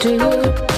do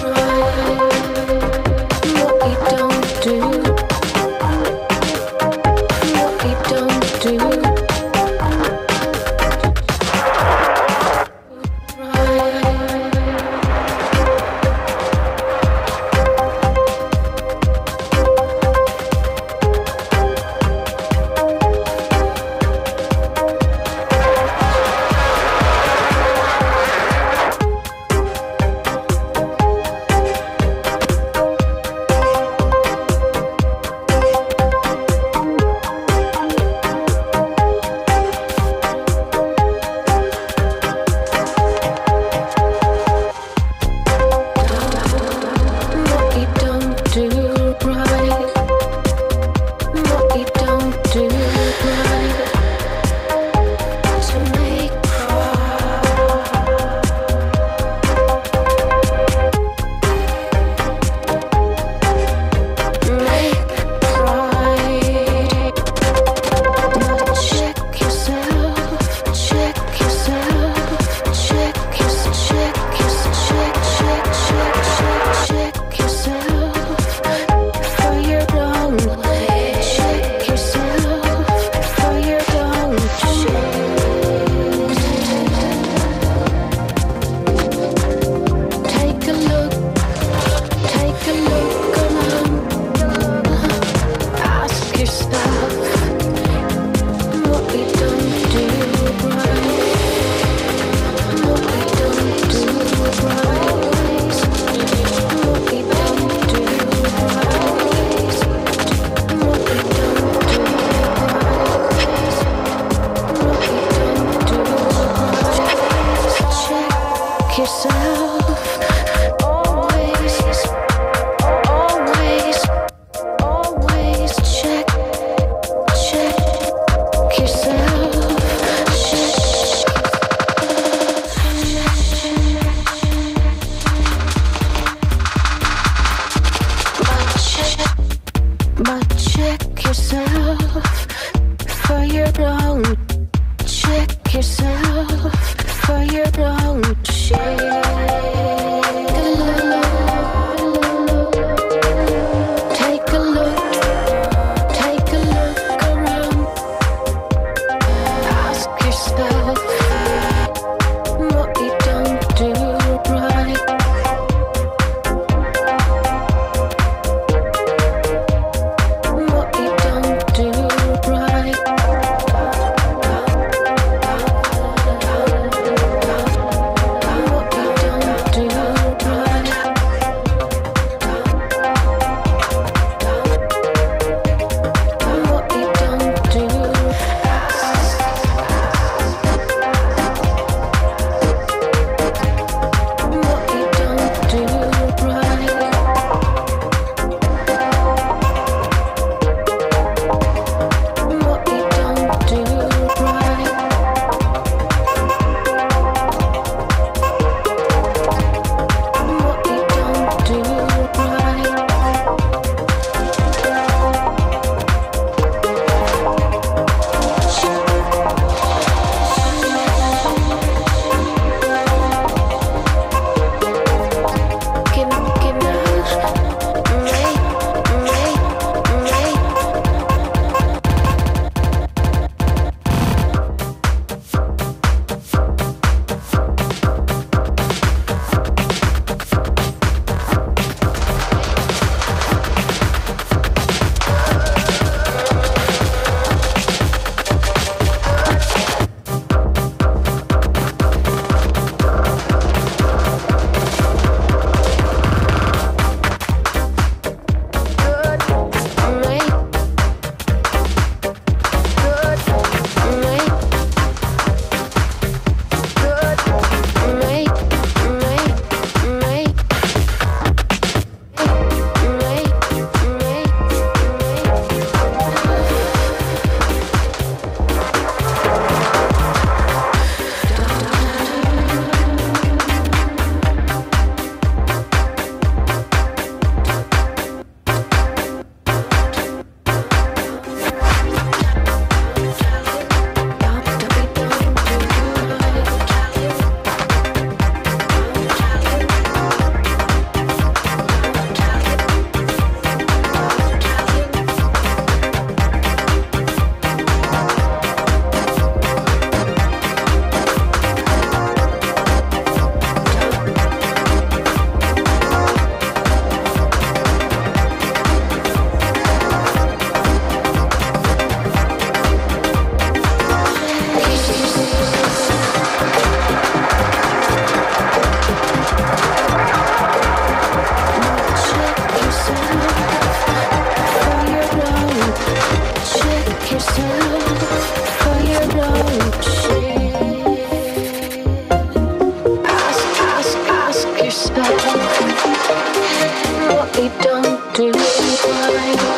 We don't do it.